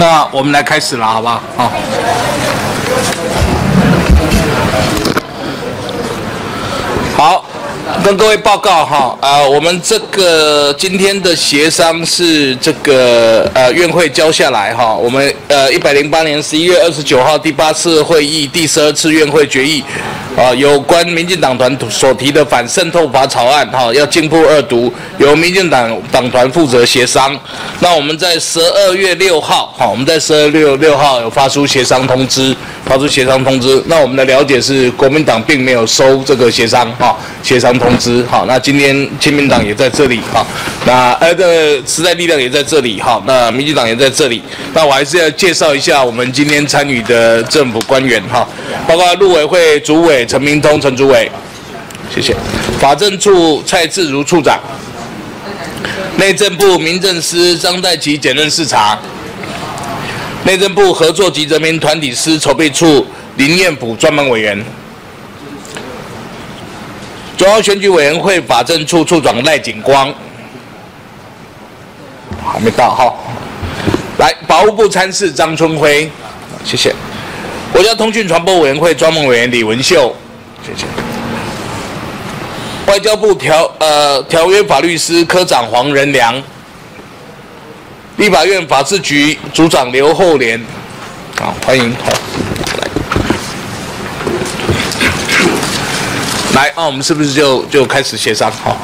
那我们来开始了，好不好？好。跟各位报告哈，啊，我们这个今天的协商是这个呃院会交下来哈，我们呃一百零八年十一月二十九号第八次会议第十二次院会决议。啊，有关民进党团所提的反渗透法草案，哈，要进步二读，由民进党党团负责协商。那我们在十二月六号，哈，我们在十二月六号有发出协商通知，发出协商通知。那我们的了解是，国民党并没有收这个协商，哈，协商通知，哈。那今天亲民党也在这里，哈，那呃，的时代力量也在这里，哈，那民进党也在这里。那我还是要介绍一下我们今天参与的政府官员，哈，包括陆委会主委。陈明通、陈主委，谢谢。法政处蔡志如处长，内政部民政司张代奇检任视察，内政部合作及人民团体司筹备处林彦甫专门委员，中央选举委员会法政处处长赖景光，还没到哈。来，保务部参事张春辉，谢谢。国家通讯传播委员会专门委员李文秀，谢谢。外交部条呃条约法律师科长黄仁良，立法院法制局组长刘厚莲，好，欢迎，好，来，来，那我们是不是就就开始协商？好。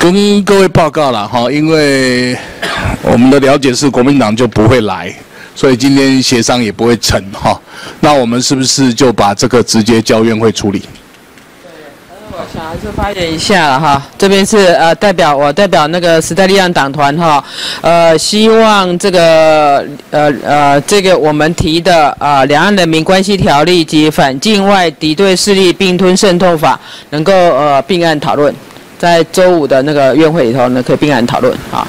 跟各位报告了哈，因为我们的了解是国民党就不会来，所以今天协商也不会成哈。那我们是不是就把这个直接交院会处理？对，我想还是发言一下了哈。这边是呃代表我代表那个时代力量党团哈，呃希望这个呃呃这个我们提的啊《两岸人民关系条例》及反境外敌对势力并吞渗透法能够呃并案讨论。在周五的那个院会里头呢，可以并案讨论啊。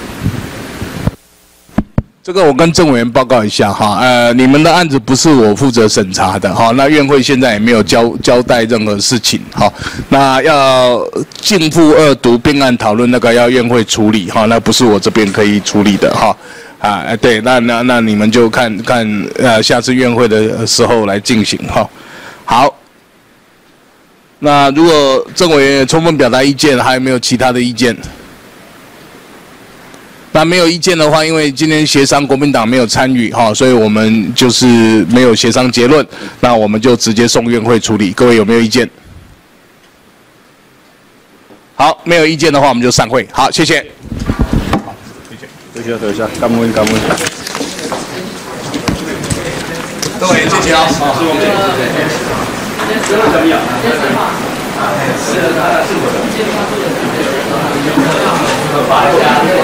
这个我跟郑委员报告一下哈，呃，你们的案子不是我负责审查的哈，那院会现在也没有交交代任何事情哈，那要进复二读并案讨论那个要院会处理哈，那不是我这边可以处理的哈，啊，对，那那那你们就看看呃下次院会的时候来进行哈，好。那如果郑委员充分表达意见，还有没有其他的意见？那没有意见的话，因为今天协商国民党没有参与哈，所以我们就是没有协商结论，那我们就直接送院会处理。各位有没有意见？好，没有意见的话，我们就散会。好，谢谢。等一下，等一下，感恩感恩。各位谢谢啊，好，是我们。怎么样？是的，是的。